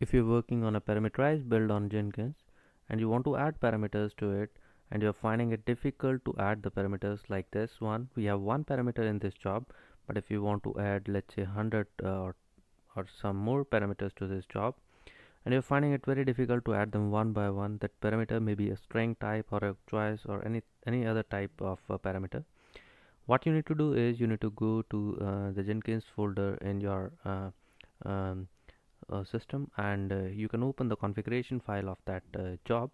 If you're working on a parameterized build on Jenkins and you want to add parameters to it and you're finding it difficult to add the parameters like this one, we have one parameter in this job, but if you want to add let's say 100 uh, or, or some more parameters to this job and you're finding it very difficult to add them one by one, that parameter may be a string type or a choice or any, any other type of uh, parameter. What you need to do is you need to go to uh, the Jenkins folder in your uh, um, system and uh, you can open the configuration file of that uh, job.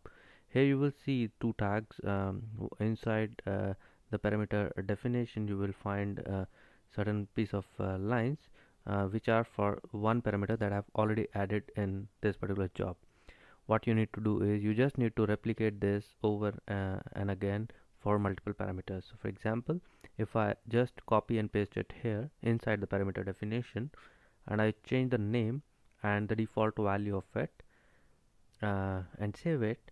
Here you will see two tags um, inside the parameter definition you will find certain piece of lines uh, which are for one parameter that I've already added in this particular job. What you need to do is you just need to replicate this over uh, and again for multiple parameters. So for example if I just copy and paste it here inside the parameter definition and I change the name and the default value of it uh, and save it.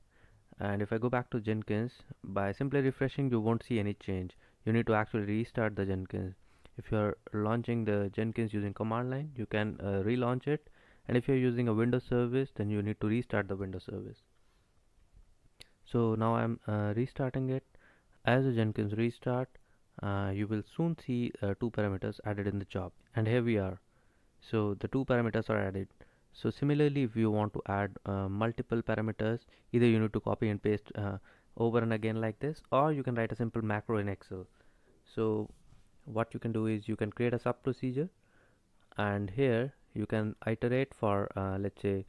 And if I go back to Jenkins by simply refreshing you won't see any change. You need to actually restart the Jenkins. If you're launching the Jenkins using command line you can uh, relaunch it. And if you're using a Windows service then you need to restart the Windows service. So now I'm uh, restarting it. As a Jenkins restart uh, you will soon see uh, two parameters added in the job. And here we are so the two parameters are added. So similarly if you want to add uh, multiple parameters either you need to copy and paste uh, over and again like this or you can write a simple macro in excel. So what you can do is you can create a sub procedure and here you can iterate for uh, let's say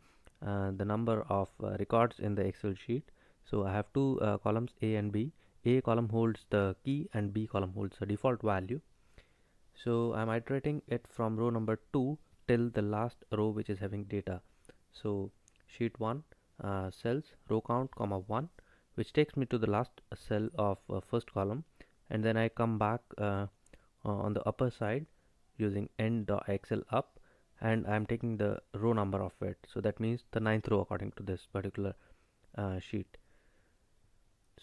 uh, the number of uh, records in the excel sheet. So i have two uh, columns a and b. A column holds the key and b column holds the default value so i'm iterating it from row number 2 till the last row which is having data. So sheet 1 uh, cells row count comma 1 which takes me to the last cell of uh, first column. And then I come back uh, on the upper side using end.excel up and I'm taking the row number of it. So that means the ninth row according to this particular uh, sheet.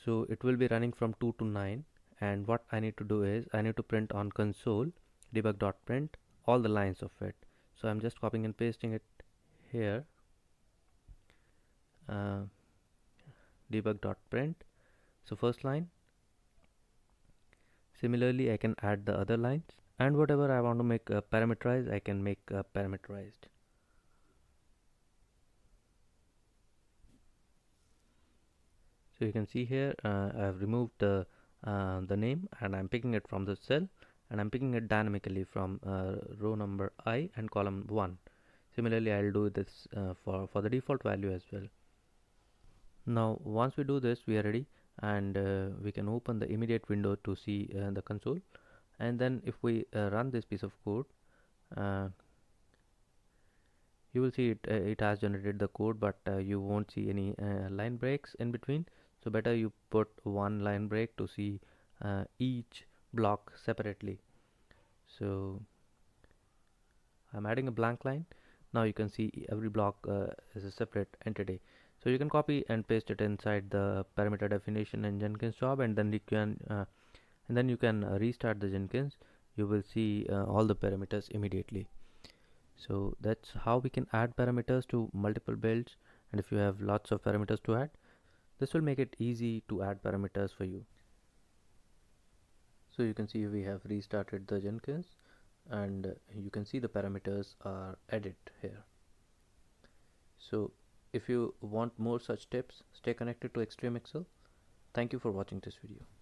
So it will be running from 2 to 9 and what I need to do is I need to print on console debug.print all the lines of it. So I'm just copying and pasting it here. Uh, debug.print so first line. Similarly I can add the other lines. And whatever I want to make uh, parameterized I can make uh, parameterized. So you can see here uh, I've removed the uh, the name and I'm picking it from the cell and I'm picking it dynamically from uh, row number i and column 1 similarly I'll do this uh, for for the default value as well. Now once we do this we are ready. And uh, we can open the immediate window to see uh, the console. And then if we uh, run this piece of code uh, you will see it it has generated the code but you won't see any line breaks in between. So better you put one line break to see each block separately. So I'm adding a blank line. Now you can see every block uh, is a separate entity. So you can copy and paste it inside the parameter definition in Jenkins job and then you can uh, and then you can uh, restart the Jenkins. You will see uh, all the parameters immediately. So that's how we can add parameters to multiple builds. And if you have lots of parameters to add this will make it easy to add parameters for you so you can see we have restarted the Jenkins and you can see the parameters are added here. So if you want more such tips stay connected to Extreme Excel. Thank you for watching this video